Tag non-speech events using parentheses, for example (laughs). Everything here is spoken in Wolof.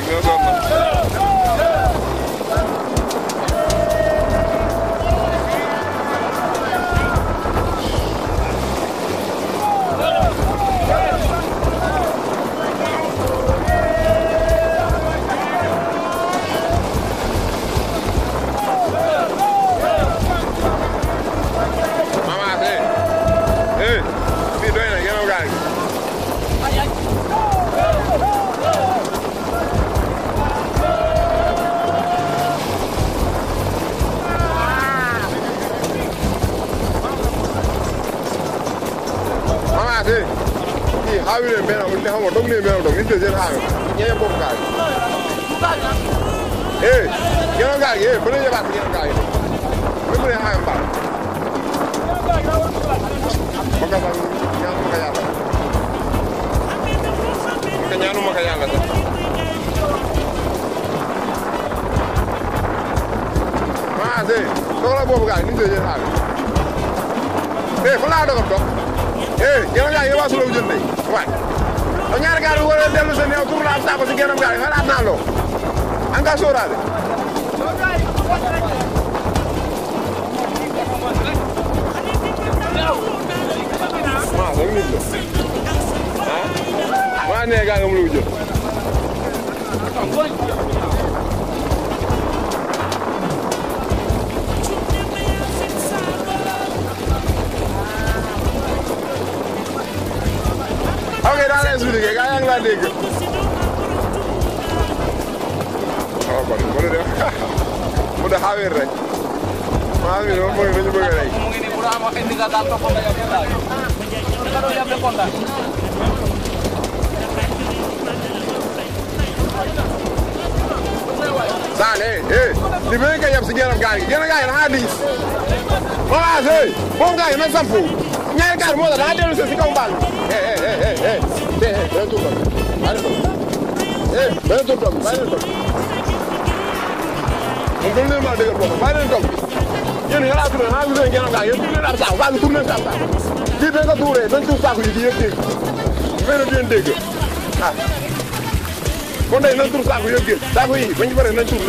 like, no, no, no. mình ase i hawire mbena ne hango dog ne mbena dog ni deuxième hawe ñe bok gaay eh ñono gaay eh bëne ñe ba ñono gaay ne bëne hawe ba baka ba ñaanu ma ka yalla ka ñaanu ma ka yalla ma ase soxla bobu gaay ni deuxième hawe eh fa la dogal dogal eh yow yaa yow waa Sula wu jël tey waay. kon ñaari gaal yu war a dellu seen yow tur la am saako si gennam gaal yi xalaat naa loo en cas sóoraale. waaw loolu nit la ah. maa nee gaa nga mu la wu jël. expliqué gaa yaa ngi laa dégg. waaw ah, kon mu ne def (laughs) mu ne xawir rek maa ngi doon mooy dañu bëgg a rey. Sane eh, eh li bëri nga yem si gñéeram gaal gi gñéeram gaal gi dafa diis. Malang Hey, hey, ben dur bak. Hadi bak. Hey, ben dur bak. Bàyyi leen toog. moom maa dëgër bopp bàyyi leen toog. yéen yéen a tourné naa ngi leen gànnaaw yéen tourné ab saako waa ngi tourné ab saako. fii da yi di yëg dégg. ne na di leen dégg ah. kon tey nañ tur saako yi bañ ci paree nañ tur